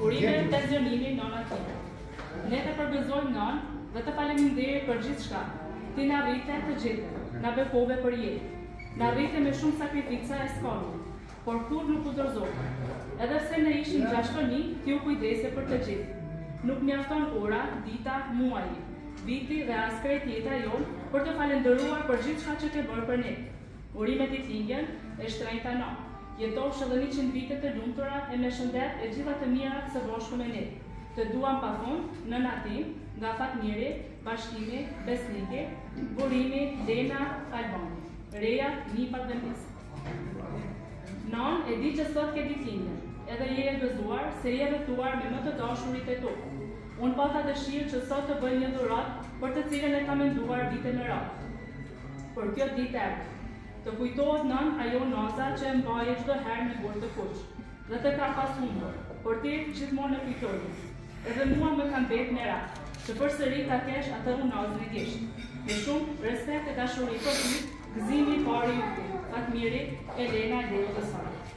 Urime pensionimi nona Time. Ne të përgëzojmë non dhe të faleminderit për gjithçka. Ti na rrite të gjithë, na bekove për jetë. Na rrite me shumë sakrifica e skamje, por kurrë nuk u dorëzove. Edhe pse ne ishim gjashtë fëmijë, ti u kujdese për të gjithë. Nuk mjafton ora, dita, muaji, viti dhe as krejt jeta jonë për të falënderuar për gjithçka që ke bërë për ne. Urime Ditëlindjen e shtrenjta Non. Jetofsh edhe njëqind vite të lumtura e me shëndet e gjitha të mirat së bashku me ne. Të duam pa fund, nëna Time, nga Fatmiri, Bashkimi, Besniki, Burimi, Lena, Albani. Rejat, nipat dhe mbesat. Nonë, e di që sot ke ditëlindjen. Edhe je e gëzuar se je rrethuar me më të dashurit e tu. Unë pata dëshirë që sot të bëj një dhuratë për të cilën e kam menduar vite me radhë. Por kjo ditë erdhi. Të kujtohet nënë ajo unaza që e mbaje çdo herë me gur të kuq. Dhe të ka pas humbur, por ti gjithmonë e kujtoje. Edhe mua më ka mbetë merak, që përsëri ta kesh atë unazë në gisht. Me shumë respekt e dashuri për ty, gëzimi i parë i yti, Fatmiri, e Lena e djemtë të saj.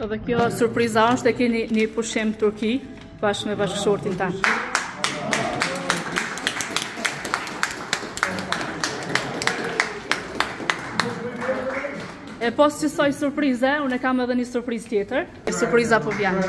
Dhe kjo surpriza është e keni një pushim në Turki bashkë me bashkëshortin tan. E pos kësaj surprize, unë e kam edhe një surpriz tjetër. E surpriza po vjenë.